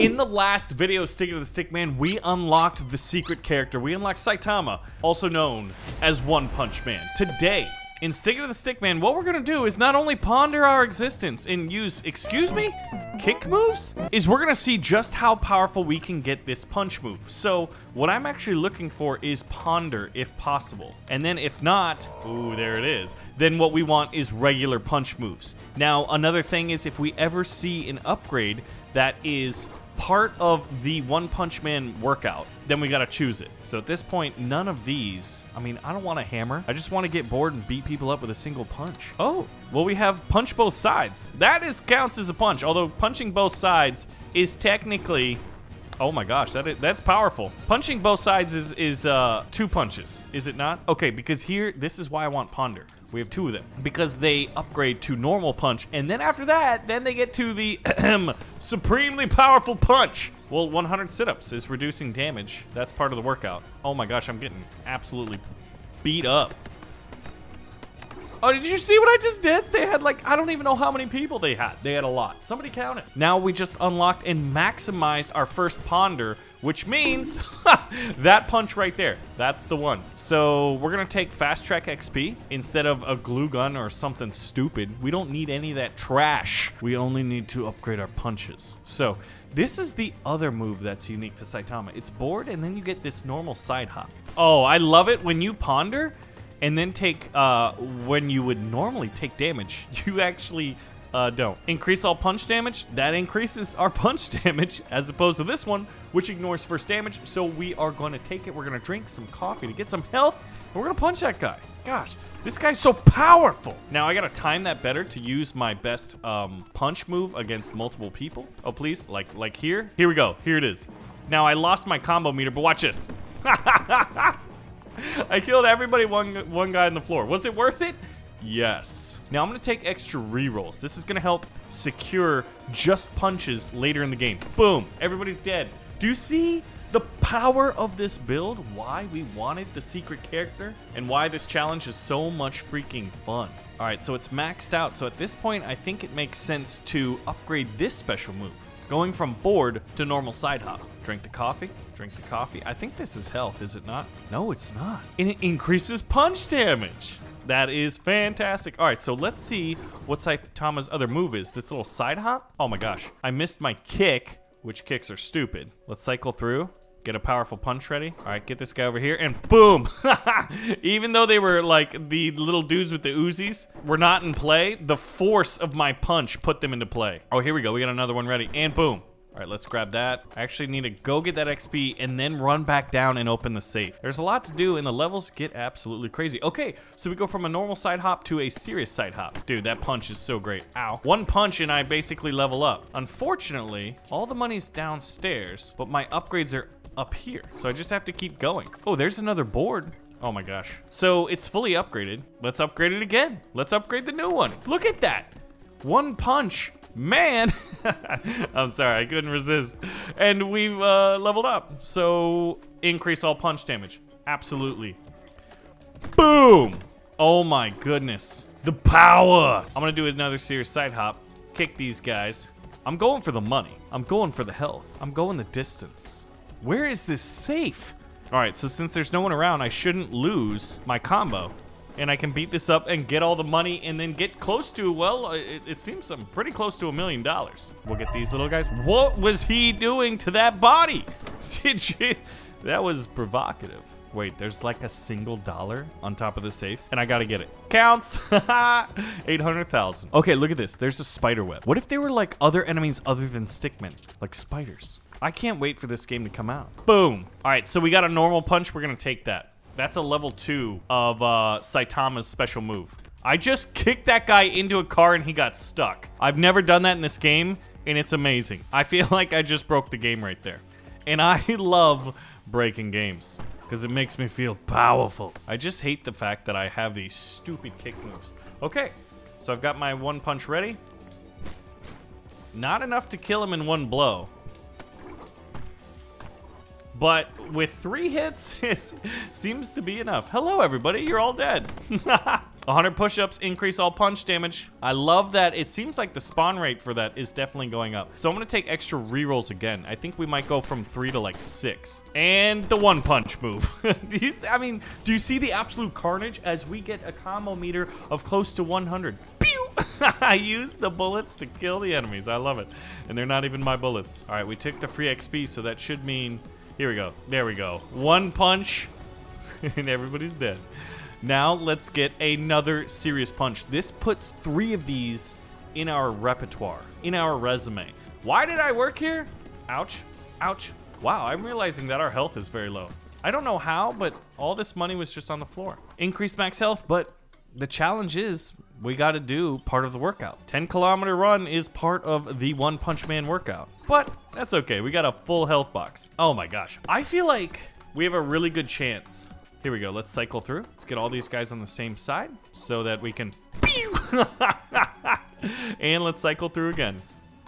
In the last video, Stick to the Stick Man, we unlocked the secret character. We unlocked Saitama, also known as One Punch Man. Today, in Stick to the Stick Man, what we're gonna do is not only ponder our existence and use, excuse me, kick moves, is we're gonna see just how powerful we can get this punch move. So, what I'm actually looking for is ponder if possible. And then if not, ooh, there it is, then what we want is regular punch moves. Now, another thing is if we ever see an upgrade that is part of the One Punch Man workout, then we gotta choose it. So at this point, none of these, I mean, I don't want a hammer. I just want to get bored and beat people up with a single punch. Oh, well, we have punch both sides. That is counts as a punch, although punching both sides is technically Oh my gosh, that is, that's powerful. Punching both sides is is uh, two punches, is it not? Okay, because here, this is why I want Ponder. We have two of them because they upgrade to normal punch, and then after that, then they get to the supremely powerful punch. Well, 100 sit-ups is reducing damage. That's part of the workout. Oh my gosh, I'm getting absolutely beat up. Oh, did you see what I just did? They had like, I don't even know how many people they had. They had a lot. Somebody count it. Now we just unlocked and maximized our first ponder, which means that punch right there. That's the one. So we're going to take fast track XP instead of a glue gun or something stupid. We don't need any of that trash. We only need to upgrade our punches. So this is the other move that's unique to Saitama. It's bored and then you get this normal side hop. Oh, I love it when you ponder and then take uh, when you would normally take damage, you actually uh, don't. Increase all punch damage, that increases our punch damage as opposed to this one, which ignores first damage. So we are going to take it, we're going to drink some coffee to get some health, and we're going to punch that guy. Gosh, this guy's so powerful. Now I got to time that better to use my best um, punch move against multiple people. Oh, please, like, like here. Here we go, here it is. Now I lost my combo meter, but watch this. I killed everybody one one guy on the floor. Was it worth it? Yes. Now I'm going to take extra rerolls. This is going to help secure just punches later in the game. Boom. Everybody's dead. Do you see the power of this build? Why we wanted the secret character? And why this challenge is so much freaking fun. Alright, so it's maxed out. So at this point, I think it makes sense to upgrade this special move. Going from bored to normal side hop. Drink the coffee, drink the coffee. I think this is health, is it not? No, it's not. And it increases punch damage. That is fantastic. All right, so let's see what Saitama's other move is. This little side hop? Oh my gosh. I missed my kick, which kicks are stupid. Let's cycle through. Get a powerful punch ready. All right, get this guy over here, and boom! Even though they were like the little dudes with the Uzis were not in play, the force of my punch put them into play. Oh, here we go. We got another one ready, and boom. All right, let's grab that. I actually need to go get that XP and then run back down and open the safe. There's a lot to do and the levels get absolutely crazy. Okay, so we go from a normal side hop to a serious side hop. Dude, that punch is so great. Ow. One punch and I basically level up. Unfortunately, all the money's downstairs, but my upgrades are up here. So I just have to keep going. Oh, there's another board. Oh my gosh. So it's fully upgraded. Let's upgrade it again. Let's upgrade the new one. Look at that. One punch man i'm sorry i couldn't resist. And we've uh, leveled up. So increase all punch damage. Absolutely. Boom! Oh my goodness. The power! I'm gonna do another serious side hop. Kick these guys. I'm going for the money. I'm going for the health. I'm going the distance. Where is this safe? All right so since there's no one around i shouldn't lose my combo and I can beat this up and get all the money and then get close to, well, it, it seems I'm pretty close to a million dollars. We'll get these little guys. What was he doing to that body? Did you? That was provocative. Wait, there's like a single dollar on top of the safe, and I gotta get it. Counts! 800,000. Okay, look at this. There's a spider web. What if they were like other enemies other than stickmen? Like spiders? I can't wait for this game to come out. Boom. All right, so we got a normal punch. We're gonna take that. That's a level two of uh, Saitama's special move. I just kicked that guy into a car and he got stuck. I've never done that in this game, and it's amazing. I feel like I just broke the game right there. And I love breaking games because it makes me feel powerful. I just hate the fact that I have these stupid kick moves. Okay, so I've got my one punch ready. Not enough to kill him in one blow. But with three hits, it seems to be enough. Hello, everybody. You're all dead. 100 push-ups, increase all punch damage. I love that. It seems like the spawn rate for that is definitely going up. So I'm going to take extra rerolls again. I think we might go from three to like six. And the one punch move. do you, I mean, do you see the absolute carnage as we get a combo meter of close to 100? Pew! I use the bullets to kill the enemies. I love it. And they're not even my bullets. All right, we took the free XP, so that should mean... Here we go. There we go. One punch, and everybody's dead. Now let's get another serious punch. This puts three of these in our repertoire, in our resume. Why did I work here? Ouch. Ouch. Wow, I'm realizing that our health is very low. I don't know how, but all this money was just on the floor. Increased max health, but the challenge is we got to do part of the workout. 10 kilometer run is part of the One Punch Man workout. But that's okay. We got a full health box. Oh my gosh. I feel like we have a really good chance here we go. Let's cycle through. Let's get all these guys on the same side so that we can... and let's cycle through again.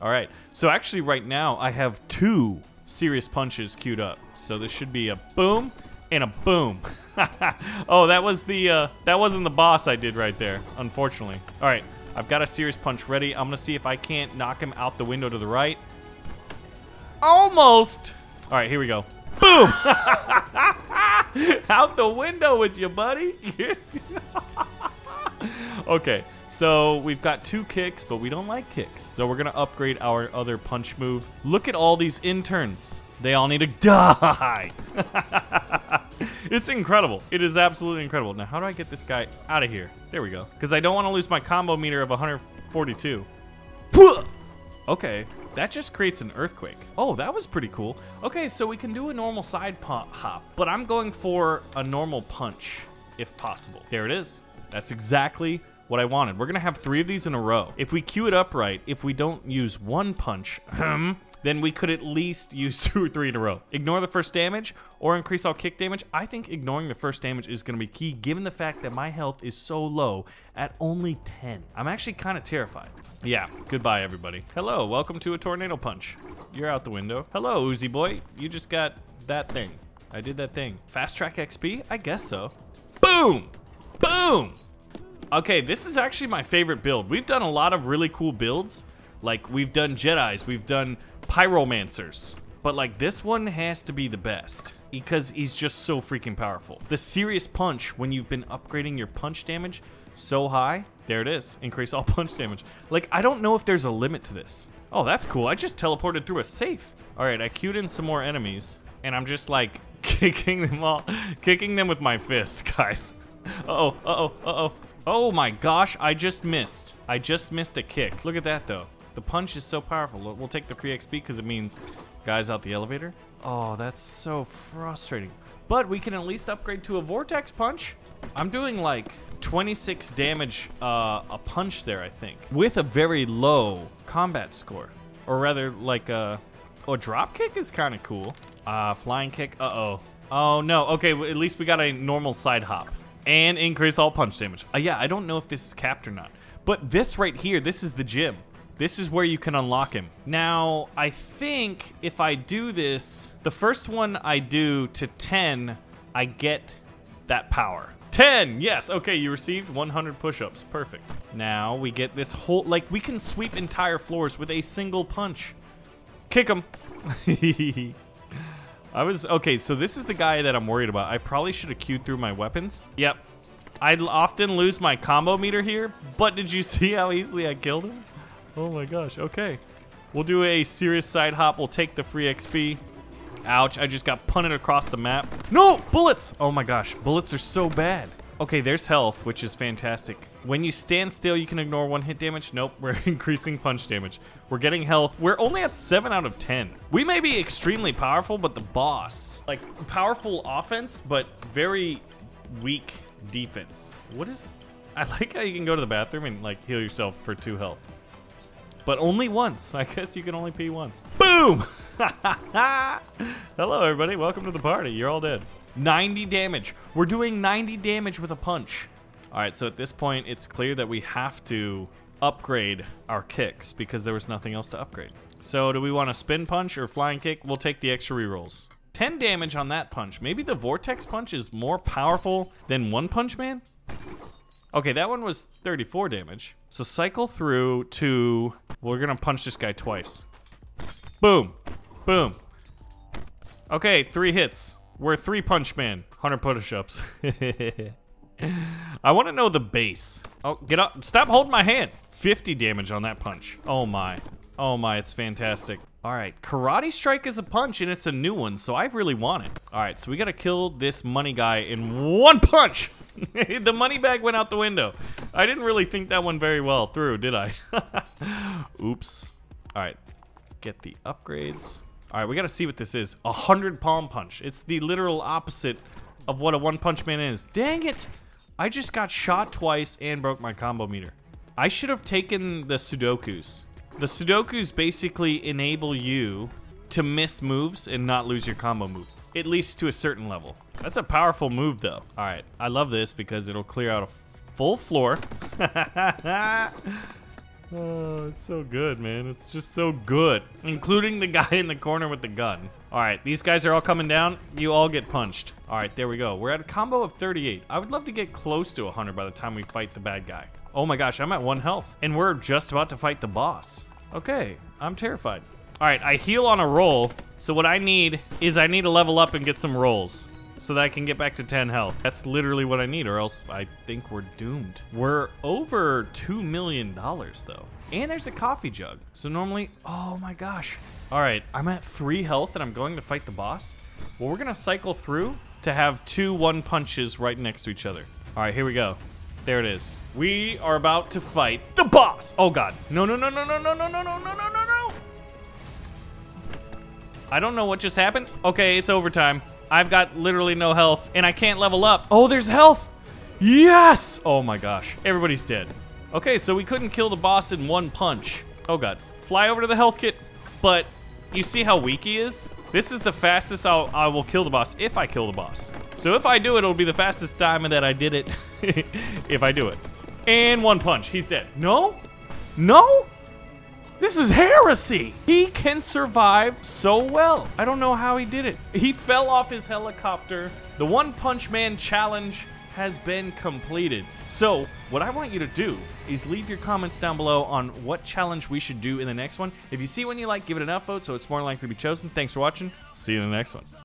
All right. So actually right now I have two serious punches queued up. So this should be a boom and a boom. oh, that was the uh, that wasn't the boss I did right there, unfortunately. All right. I've got a serious punch ready. I'm to see if I can't knock him out the window to the right. Almost. All right, here we go. Boom! Out the window with you, buddy. okay, so we've got two kicks, but we don't like kicks. So we're to upgrade our other punch move. Look at all these interns. They all need to die. it's incredible. It is absolutely incredible. Now, how do I get this guy out of here? There we go. Because I don't want to lose my combo meter of 142. Okay, that just creates an earthquake. Oh, that was pretty cool. Okay, so we can do a normal side hop, but I'm going for a normal punch, if possible. There it is. That's exactly what I wanted. We're gonna have three of these in a row. If we queue it up right, if we don't use one punch, hmm, then we could at least use two or three in a row. Ignore the first damage or increase all kick damage. I think ignoring the first damage is going to be key given the fact that my health is so low at only 10. I'm actually kind of terrified. Yeah, goodbye everybody. Hello, welcome to a tornado punch. You're out the window. Hello, Uzi boy. You just got that thing. I did that thing. Fast track XP? I guess so. Boom! Boom! Okay, this is actually my favorite build. We've done a lot of really cool builds. Like, we've done Jedis, we've done pyromancers. But like this one has to be the best because he's just so freaking powerful. The serious punch when you've been upgrading your punch damage so high, there it is. Increase all punch damage. Like I don't know if there's a limit to this. Oh, that's cool. I just teleported through a safe. All right, I queued in some more enemies and I'm just like kicking them all, kicking them with my fists, guys. Uh-oh, uh-oh, uh-oh. Oh my gosh, I just missed. I just missed a kick. Look at that though. The punch is so powerful. We'll take the free XP because it means guys out the elevator. Oh, that's so frustrating. But we can at least upgrade to a Vortex Punch. I'm doing like 26 damage uh, a punch there, I think, with a very low combat score. Or rather, like a, oh, a drop kick is kind of cool. Uh, flying kick, uh-oh. Oh, no. Okay, at least we got a normal side hop. And increase all punch damage. Uh, yeah, I don't know if this is capped or not. But this right here, this is the gym. This is where you can unlock him. Now, I think if I do this, the first one I do to 10, I get that power. 10! Yes, okay, you received 100 push-ups. Perfect. Now we get this whole, like, we can sweep entire floors with a single punch. Kick him. I was, okay, so this is the guy that I'm worried about. I probably should have queued through my weapons. Yep. I often lose my combo meter here, but did you see how easily I killed him? Oh my gosh, okay. We'll do a serious side hop. We'll take the free XP. Ouch, I just got punted across the map. No, bullets! Oh my gosh, bullets are so bad. Okay, there's health, which is fantastic. When you stand still, you can ignore one hit damage. Nope, we're increasing punch damage. We're getting health. We're only at 7 out of 10. We may be extremely powerful, but the boss, like, powerful offense, but very weak defense. What is... I like how you can go to the bathroom and, like, heal yourself for 2 health. But only once. I guess you can only pee once. Boom! Hello, everybody. Welcome to the party. You're all dead. 90 damage. We're doing 90 damage with a punch. All right, so at this point, it's clear that we have to upgrade our kicks because there was nothing else to upgrade. So do we want a spin punch or flying kick? We'll take the extra rerolls. 10 damage on that punch. Maybe the Vortex Punch is more powerful than One Punch Man? Okay, that one was 34 damage. So cycle through to... We're gonna punch this guy twice. Boom. Boom. Okay, three hits. We're three punch man. 100 push-ups. I want to know the base. Oh, get up. Stop holding my hand. 50 damage on that punch. Oh my. Oh my, it's fantastic. All right, Karate Strike is a punch, and it's a new one, so I really want it. All right, so we gotta kill this money guy in one punch. the money bag went out the window. I didn't really think that one very well through, did I? Oops. All right, get the upgrades. All right, we gotta see what this is. A hundred palm punch. It's the literal opposite of what a one punch man is. Dang it! I just got shot twice and broke my combo meter. I should have taken the Sudokus. The Sudokus basically enable you to miss moves and not lose your combo move, at least to a certain level. That's a powerful move, though. All right, I love this because it'll clear out a full floor. oh, it's so good, man. It's just so good, including the guy in the corner with the gun. All right, these guys are all coming down. You all get punched. All right, there we go. We're at a combo of 38. I would love to get close to 100 by the time we fight the bad guy. Oh my gosh, I'm at one health. And we're just about to fight the boss. Okay, I'm terrified. All right, I heal on a roll. So what I need is I need to level up and get some rolls so that I can get back to 10 health. That's literally what I need or else I think we're doomed. We're over $2 million though. And there's a coffee jug. So normally, oh my gosh. All right, I'm at three health and I'm going to fight the boss. Well, we're gonna cycle through to have two one punches right next to each other. All right, here we go. There it is. We are about to fight the boss. Oh god. No, no, no, no, no, no, no, no, no, no, no, no, no. I don't know what just happened. Okay, it's overtime. I've got literally no health and I can't level up. Oh, there's health. Yes. Oh my gosh. Everybody's dead. Okay, so we couldn't kill the boss in one punch. Oh god. Fly over to the health kit. But you see how weak he is? This is the fastest I'll, I will kill the boss if I kill the boss. So if I do it, it'll be the fastest time that I did it if I do it. And one punch. He's dead. No? No? This is heresy. He can survive so well. I don't know how he did it. He fell off his helicopter. The One Punch Man challenge has been completed. So, what I want you to do is leave your comments down below on what challenge we should do in the next one. If you see one you like, give it an upvote so it's more likely to be chosen. Thanks for watching. See you in the next one.